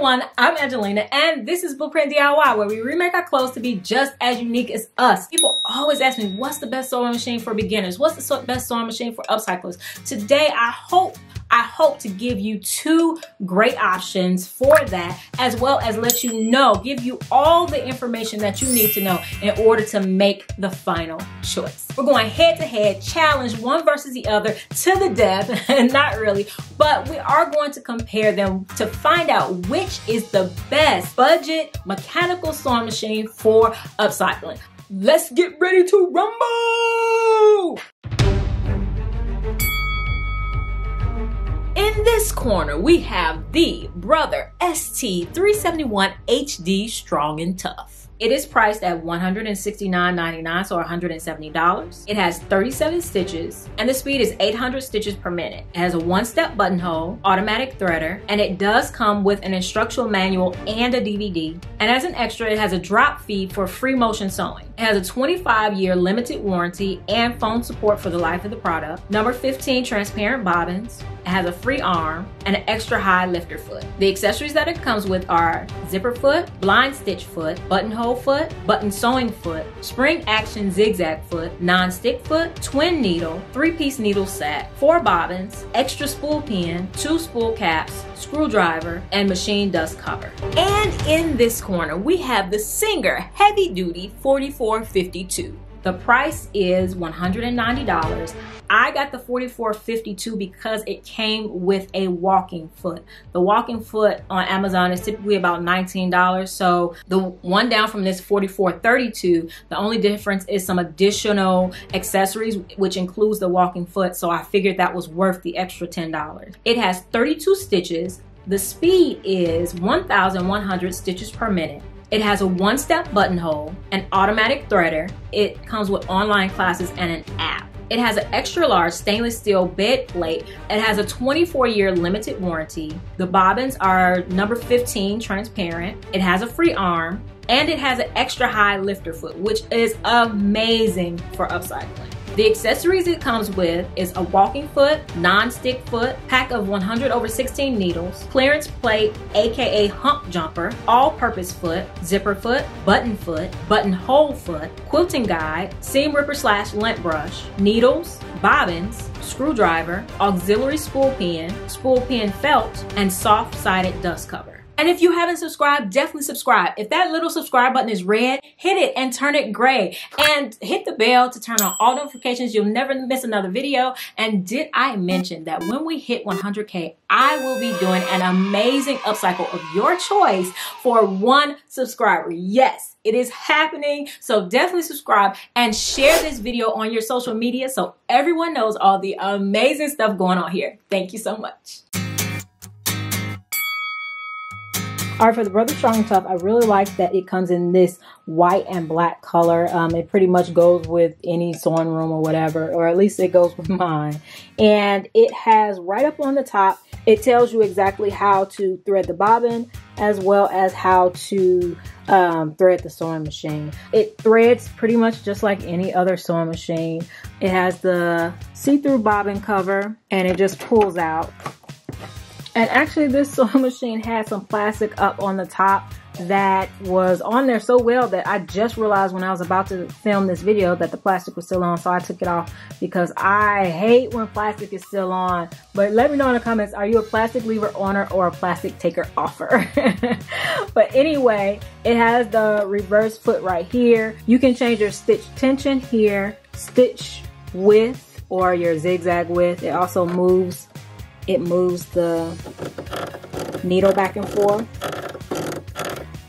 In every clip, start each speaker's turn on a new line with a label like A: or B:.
A: everyone, I'm Angelina and this is Blueprint DIY where we remake our clothes to be just as unique as us. People always ask me, what's the best sewing machine for beginners? What's the best sewing machine for upcyclers? Today, I hope I hope to give you two great options for that, as well as let you know, give you all the information that you need to know in order to make the final choice. We're going head to head, challenge one versus the other to the death, and not really, but we are going to compare them to find out which is the best budget mechanical sewing machine for upcycling. Let's get ready to rumble! In this corner, we have the Brother ST371 HD Strong and Tough. It is priced at $169.99, so $170. It has 37 stitches, and the speed is 800 stitches per minute. It has a one-step buttonhole, automatic threader, and it does come with an instructional manual and a DVD. And as an extra, it has a drop feed for free motion sewing. It has a 25-year limited warranty and phone support for the life of the product. Number 15 transparent bobbins. It has a free arm and an extra high lifter foot. The accessories that it comes with are zipper foot, blind stitch foot, buttonhole foot, button sewing foot, spring action zigzag foot, non-stick foot, twin needle, three-piece needle set, four bobbins, extra spool pin, two spool caps, screwdriver, and machine dust cover. And in this corner, we have the Singer Heavy Duty 4452. The price is $190. I got the 4452 because it came with a walking foot. The walking foot on Amazon is typically about $19. So the one down from this 4432, the only difference is some additional accessories, which includes the walking foot. So I figured that was worth the extra $10. It has 32 stitches. The speed is 1,100 stitches per minute. It has a one-step buttonhole, an automatic threader. It comes with online classes and an app. It has an extra large stainless steel bed plate. It has a 24 year limited warranty. The bobbins are number 15 transparent. It has a free arm and it has an extra high lifter foot, which is amazing for upcycling. The accessories it comes with is a walking foot, non-stick foot, pack of 100 over 16 needles, clearance plate, aka hump jumper, all-purpose foot, zipper foot, button foot, buttonhole foot, quilting guide, seam ripper slash lint brush, needles, bobbins, screwdriver, auxiliary spool pin, spool pin felt, and soft-sided dust cover. And if you haven't subscribed, definitely subscribe. If that little subscribe button is red, hit it and turn it gray. And hit the bell to turn on all notifications. You'll never miss another video. And did I mention that when we hit 100K, I will be doing an amazing upcycle of your choice for one subscriber. Yes, it is happening. So definitely subscribe and share this video on your social media so everyone knows all the amazing stuff going on here. Thank you so much. All right, for the Brother Strong and Tough, I really like that it comes in this white and black color. Um, it pretty much goes with any sewing room or whatever, or at least it goes with mine. And it has right up on the top, it tells you exactly how to thread the bobbin as well as how to um, thread the sewing machine. It threads pretty much just like any other sewing machine. It has the see-through bobbin cover and it just pulls out and actually this sewing machine had some plastic up on the top that was on there so well that I just realized when I was about to film this video that the plastic was still on. So I took it off because I hate when plastic is still on. But let me know in the comments, are you a plastic lever owner or a plastic taker offer? but anyway, it has the reverse foot right here. You can change your stitch tension here, stitch width or your zigzag width. It also moves it moves the needle back and forth.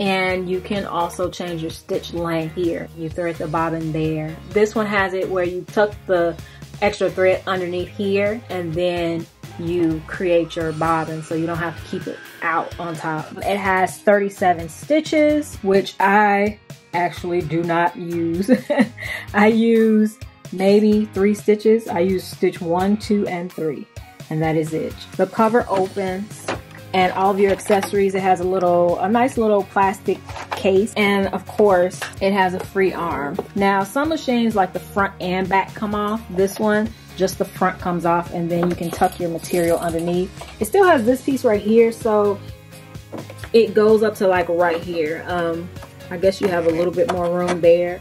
A: And you can also change your stitch length here. You thread the bobbin there. This one has it where you tuck the extra thread underneath here and then you create your bobbin so you don't have to keep it out on top. It has 37 stitches, which I actually do not use. I use maybe three stitches. I use stitch one, two, and three and that is it. The cover opens and all of your accessories. It has a little, a nice little plastic case. And of course, it has a free arm. Now, some machines like the front and back come off. This one, just the front comes off and then you can tuck your material underneath. It still has this piece right here. So it goes up to like right here. Um, I guess you have a little bit more room there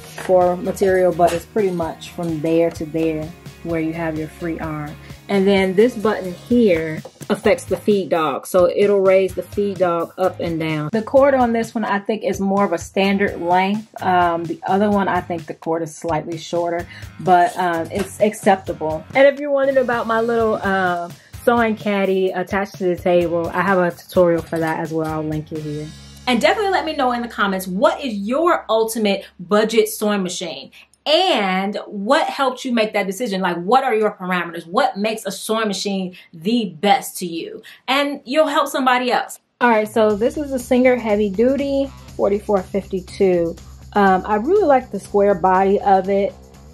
A: for material, but it's pretty much from there to there where you have your free arm. And then this button here affects the feed dog. So it'll raise the feed dog up and down. The cord on this one I think is more of a standard length. Um, the other one I think the cord is slightly shorter, but um, it's acceptable. And if you're wondering about my little uh, sewing caddy attached to the table, I have a tutorial for that as well. I'll link it here. And definitely let me know in the comments, what is your ultimate budget sewing machine? And what helped you make that decision? Like what are your parameters? What makes a sewing machine the best to you? And you'll help somebody else. All right so this is a singer heavy duty 4452 um, i really like the square body of it.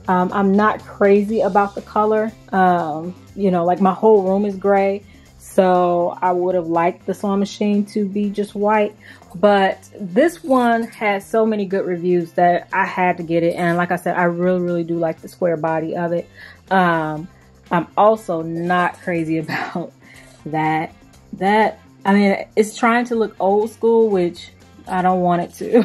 A: Um, i'm not crazy about the color. Um, you know like my whole room is gray. So I would have liked the sewing machine to be just white. But this one has so many good reviews that I had to get it. And like I said, I really, really do like the square body of it. Um, I'm also not crazy about that. That, I mean, it's trying to look old school, which I don't want it to.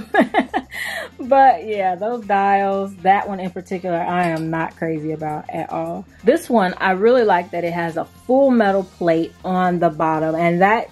A: but yeah, those dials, that one in particular, I am not crazy about at all. This one, I really like that it has a full metal plate on the bottom and that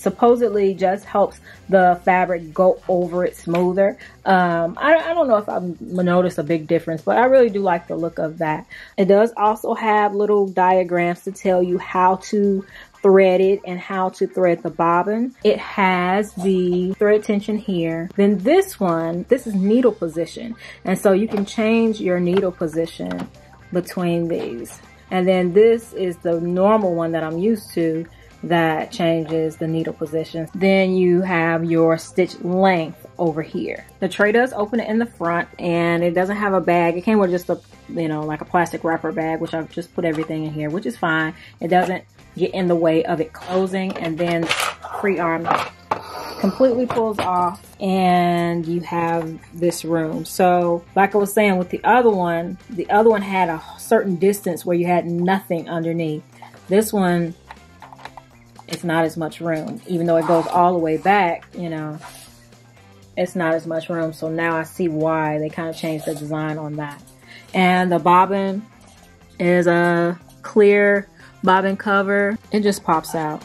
A: supposedly just helps the fabric go over it smoother. Um, I, I, don't know if I've noticed a big difference, but I really do like the look of that. It does also have little diagrams to tell you how to thread it and how to thread the bobbin. It has the thread tension here. Then this one, this is needle position. And so you can change your needle position between these. And then this is the normal one that I'm used to that changes the needle position. Then you have your stitch length over here. The tray does open it in the front and it doesn't have a bag. It came with just a, you know, like a plastic wrapper bag, which I've just put everything in here, which is fine. It doesn't get in the way of it closing and then free arm completely pulls off and you have this room. So like I was saying with the other one, the other one had a certain distance where you had nothing underneath. This one, it's not as much room. Even though it goes all the way back, you know, it's not as much room. So now I see why they kind of changed the design on that. And the bobbin is a clear bobbin cover, it just pops out.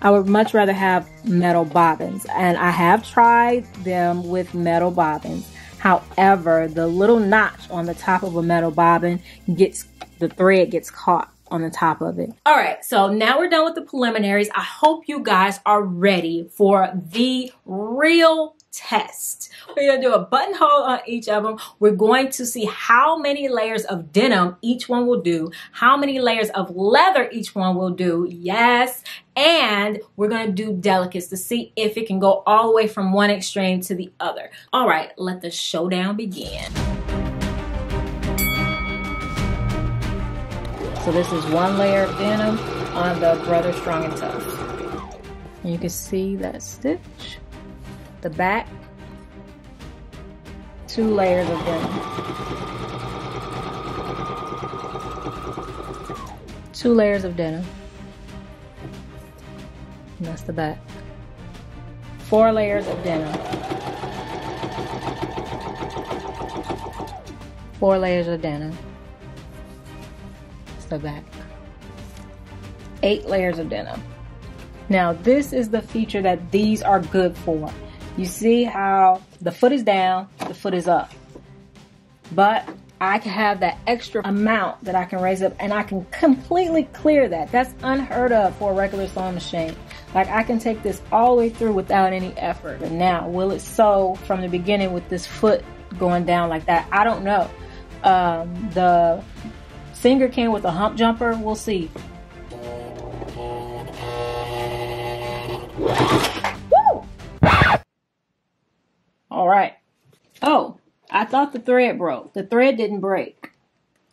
A: I would much rather have metal bobbins and I have tried them with metal bobbins. However, the little notch on the top of a metal bobbin gets, the thread gets caught on the top of it. All right, so now we're done with the preliminaries. I hope you guys are ready for the real test. We're gonna do a buttonhole on each of them. We're going to see how many layers of denim each one will do, how many layers of leather each one will do, yes, and we're gonna do delicates to see if it can go all the way from one extreme to the other. All right, let the showdown begin. So this is one layer of denim on the Brother Strong and Tough. You can see that stitch the back, two layers of denim. Two layers of denim. And that's the back. Four layers of denim. Four layers of denim. The back. Eight layers of denim. Now this is the feature that these are good for. You see how the foot is down, the foot is up. But I can have that extra amount that I can raise up and I can completely clear that. That's unheard of for a regular sewing machine. Like I can take this all the way through without any effort. But now, will it sew from the beginning with this foot going down like that? I don't know. Um, the Singer came with a hump jumper. We'll see. All right. Oh, I thought the thread broke. The thread didn't break.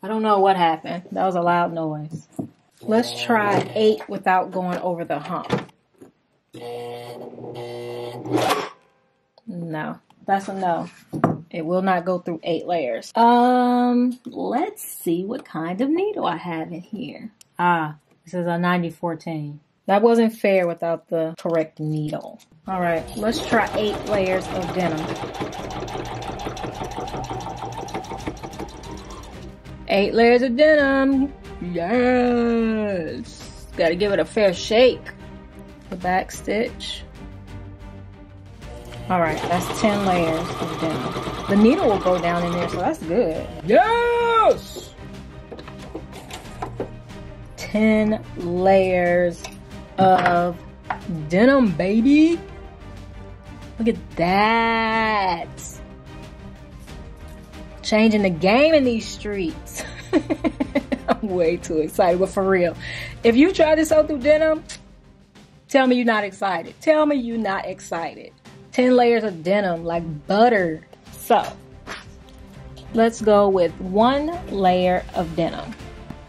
A: I don't know what happened. That was a loud noise. Let's try eight without going over the hump. No, that's a no. It will not go through eight layers. Um, let's see what kind of needle I have in here. Ah, this is a 9014. That wasn't fair without the correct needle. All right, let's try eight layers of denim. Eight layers of denim. Yes. Gotta give it a fair shake. The back stitch. All right, that's 10 layers of denim. The needle will go down in there, so that's good. Yes! 10 layers of denim, baby. Look at that. Changing the game in these streets. I'm way too excited, but for real. If you try this out through denim, tell me you're not excited. Tell me you're not excited. 10 layers of denim like butter. So, let's go with one layer of denim.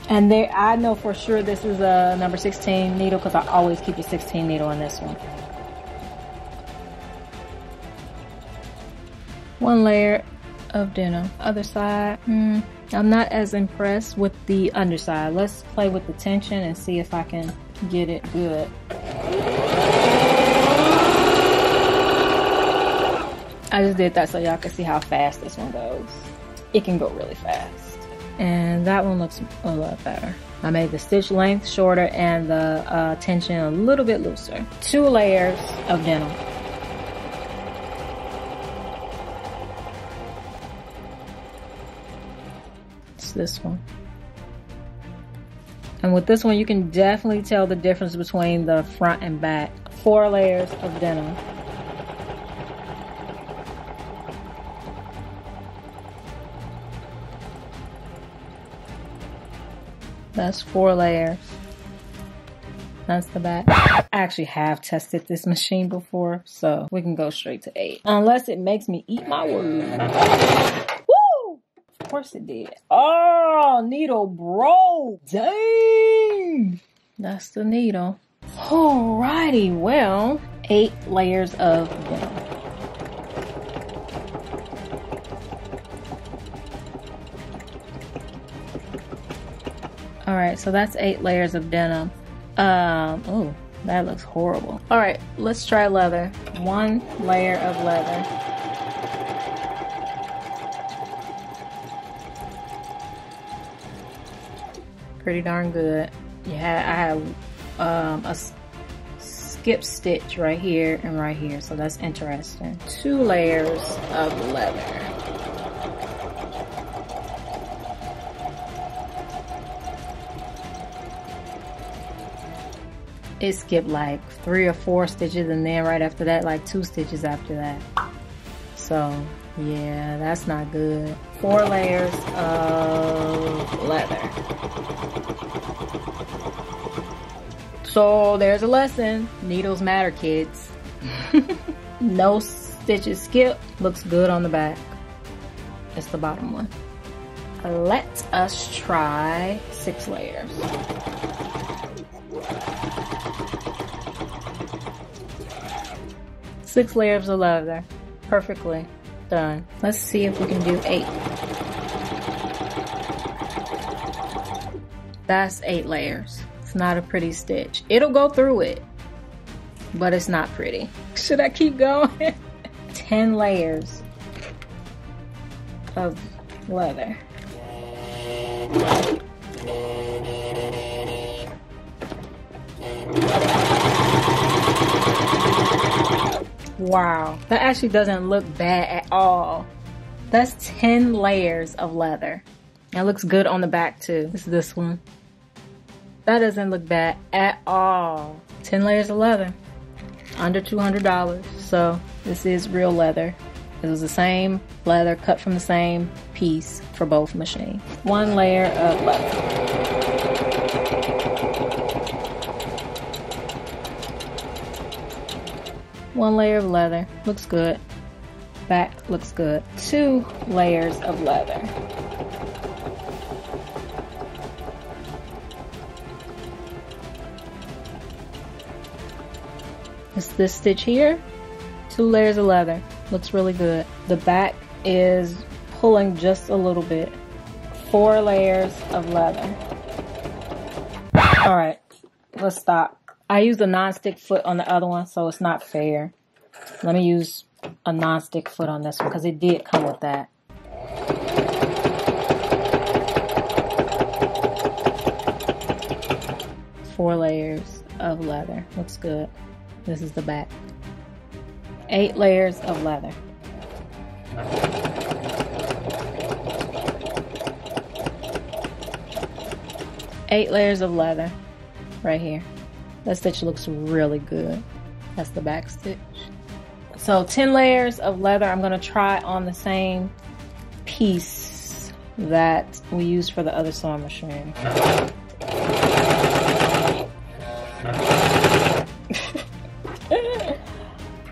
A: And there, I know for sure this is a number 16 needle because I always keep a 16 needle on this one. One layer of denim. Other side, hmm, I'm not as impressed with the underside. Let's play with the tension and see if I can get it good. I just did that so y'all can see how fast this one goes. It can go really fast. And that one looks a lot better. I made the stitch length shorter and the uh, tension a little bit looser. Two layers of denim. It's this one. And with this one, you can definitely tell the difference between the front and back. Four layers of denim. That's four layers. That's the back. I actually have tested this machine before, so we can go straight to eight. Unless it makes me eat my words. Woo! Of course it did. Oh, needle bro. Dang! That's the needle. Alrighty, well, eight layers of All right, so that's eight layers of denim. Um, oh, that looks horrible. All right, let's try leather. One layer of leather. Pretty darn good. Yeah, I have um, a skip stitch right here and right here, so that's interesting. Two layers of leather. It skipped like three or four stitches and then right after that like two stitches after that. So yeah that's not good. Four layers of leather. So there's a lesson. Needles matter kids. No stitches skip. Looks good on the back. It's the bottom one. Let us try six layers Six layers of leather. Perfectly done. Let's see if we can do eight. That's eight layers. It's not a pretty stitch. It'll go through it, but it's not pretty. Should I keep going? 10 layers of leather. Wow, that actually doesn't look bad at all. That's 10 layers of leather. It looks good on the back too. It's this one. That doesn't look bad at all. 10 layers of leather. Under $200. So this is real leather. It was the same leather cut from the same piece for both machines. One layer of leather. One layer of leather. Looks good. Back looks good. Two layers of leather. It's this stitch here. Two layers of leather. Looks really good. The back is pulling just a little bit. Four layers of leather. All right, let's stop. I used a non-stick foot on the other one, so it's not fair. Let me use a non-stick foot on this one because it did come with that. Four layers of leather. Looks good. This is the back. Eight layers of leather. Eight layers of leather right here. That stitch looks really good. That's the back stitch. So 10 layers of leather. I'm gonna try on the same piece that we used for the other sewing machine.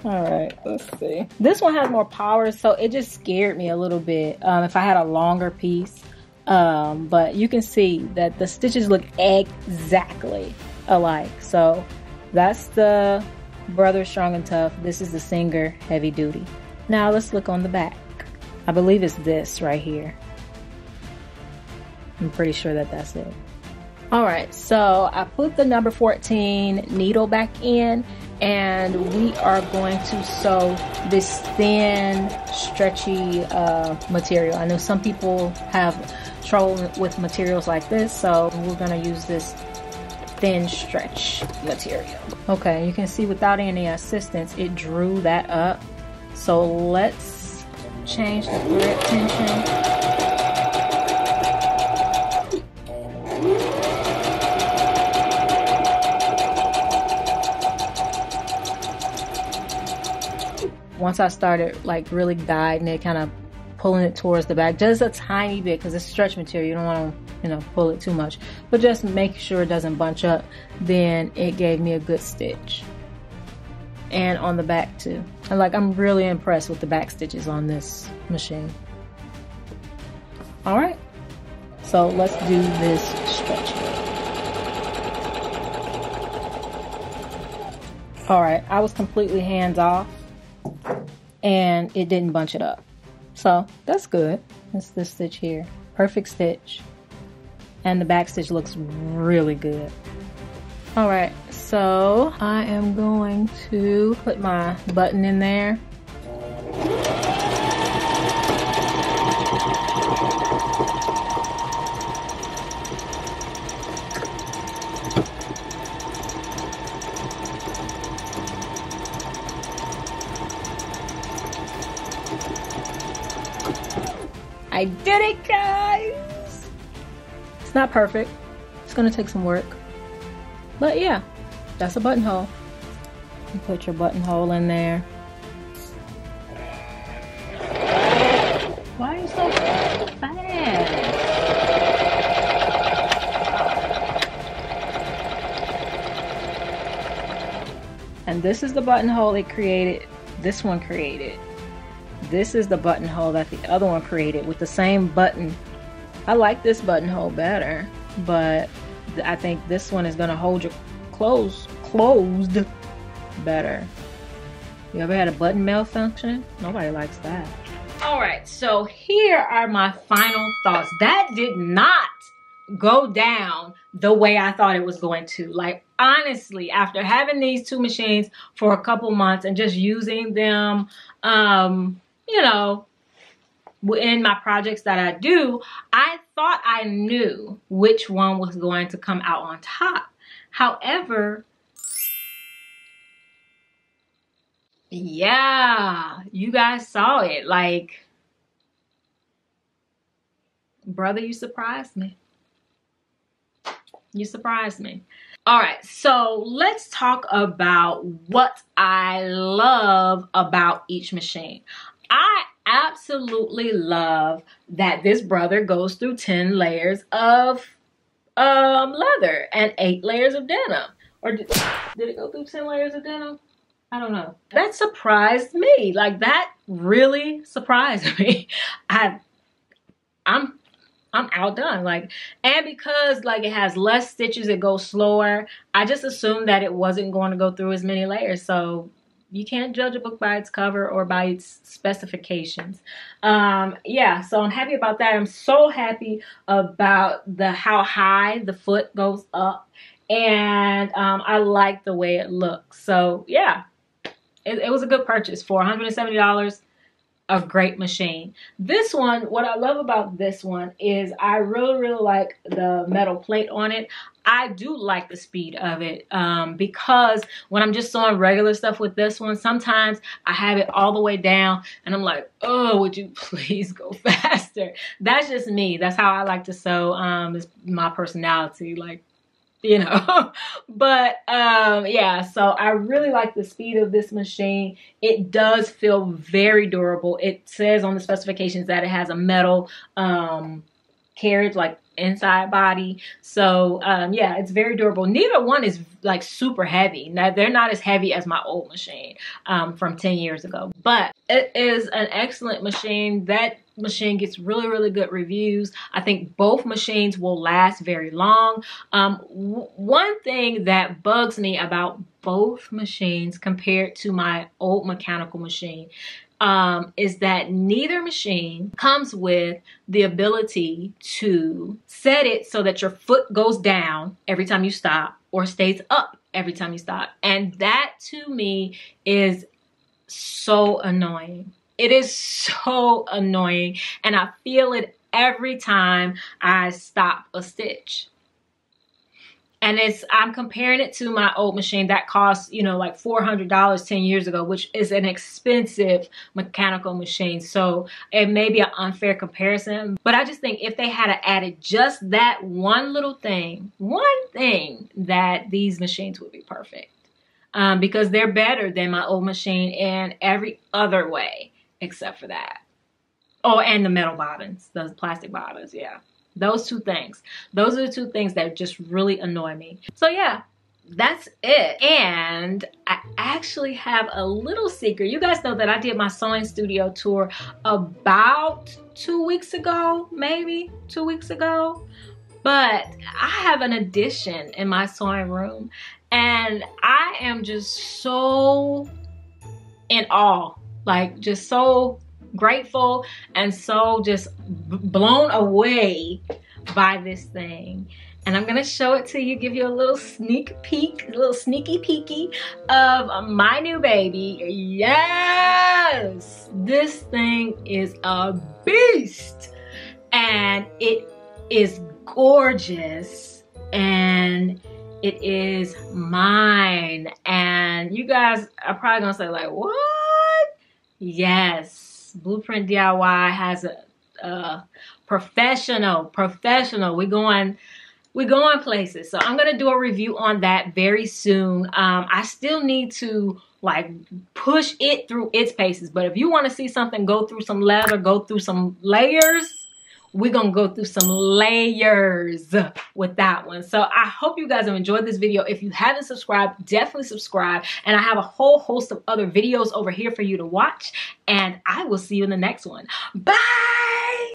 A: All right, let's see. This one has more power, so it just scared me a little bit um, if I had a longer piece. Um, but you can see that the stitches look exactly alike. So that's the Brother Strong and Tough. This is the Singer Heavy Duty. Now let's look on the back. I believe it's this right here. I'm pretty sure that that's it. All right, so I put the number 14 needle back in and we are going to sew this thin stretchy uh, material. I know some people have trouble with materials like this so we're to use this thin stretch material. Okay, you can see without any assistance it drew that up. So let's change the thread tension. once I started like really guiding it, kind of pulling it towards the back, just a tiny bit because it's stretch material. You don't want to, you know, pull it too much, but just make sure it doesn't bunch up. Then it gave me a good stitch. And on the back too. And like, I'm really impressed with the back stitches on this machine. All right, so let's do this stretch. All right, I was completely hands off and it didn't bunch it up. So that's good. That's this stitch here. Perfect stitch. And the back stitch looks really good. All right, so I am going to put my button in there. I did it, guys! Not perfect. It's gonna take some work. But yeah, that's a buttonhole. You put your buttonhole in there. Why are you so fast? And this is the buttonhole it created. This one created. This is the buttonhole that the other one created with the same button. I like this buttonhole better, but I think this one is gonna hold your clothes closed better. You ever had a button malfunction? Nobody likes that. All right, so here are my final thoughts. That did not go down the way I thought it was going to. Like, honestly, after having these two machines for a couple months and just using them, um, you know, in my projects that I do, I thought I knew which one was going to come out on top. However, yeah, you guys saw it. Like, brother, you surprised me. You surprised me. All right, so let's talk about what I love about each machine. I absolutely love that this brother goes through 10 layers of um, leather and 8 layers of denim. Or did, did it go through 10 layers of denim? I don't know. That surprised me. Like that really surprised me. I I'm I'm outdone. Like, and because like it has less stitches, it goes slower. I just assumed that it wasn't going to go through as many layers. So you can't judge a book by its cover or by its specifications. Um, yeah, so I'm happy about that. I'm so happy about the how high the foot goes up, and um, I like the way it looks. So yeah, it, it was a good purchase for $170 a great machine. This one, what I love about this one is I really, really like the metal plate on it. I do like the speed of it um, because when I'm just sewing regular stuff with this one, sometimes I have it all the way down and I'm like, oh, would you please go faster? That's just me. That's how I like to sew. Um, it's my personality. Like, you know. But um yeah so i really like the speed of this machine. It does feel very durable. It says on the specifications that it has a metal um carriage like inside body. So um yeah it's very durable. Neither one is like super heavy. Now they're not as heavy as my old machine um from 10 years ago. But it is an excellent machine that machine gets really really good reviews i think both machines will last very long um one thing that bugs me about both machines compared to my old mechanical machine um, is that neither machine comes with the ability to set it so that your foot goes down every time you stop or stays up every time you stop. And that to me is so annoying. It is so annoying. And I feel it every time I stop a stitch. And it's i'm comparing it to my old machine that cost you know like $400 10 years ago which is an expensive mechanical machine. So it may be an unfair comparison but i just think if they had added just that one little thing one thing that these machines would be perfect. Um, because they're better than my old machine in every other way except for that oh and the metal bobbins the plastic bobbins yeah those two things. Those are the two things that just really annoy me. So yeah, that's it. And I actually have a little secret. You guys know that I did my sewing studio tour about two weeks ago, maybe two weeks ago. But I have an addition in my sewing room and I am just so in awe. Like just so grateful and so just blown away by this thing. And I'm gonna show it to you, give you a little sneak peek, a little sneaky peeky of my new baby. Yes! This thing is a beast. And it is gorgeous. And it is mine. And you guys are probably gonna say like, what? Yes Blueprint DIY has a, a professional, professional. We're going, we're going places. So I'm gonna do a review on that very soon. Um, I still need to like push it through its paces. But if you want to see something go through some leather, go through some layers, we're gonna go through some layers with that one. So i hope you guys have enjoyed this video. If you haven't subscribed definitely subscribe. And i have a whole host of other videos over here for you to watch. And i will see you in the next one. Bye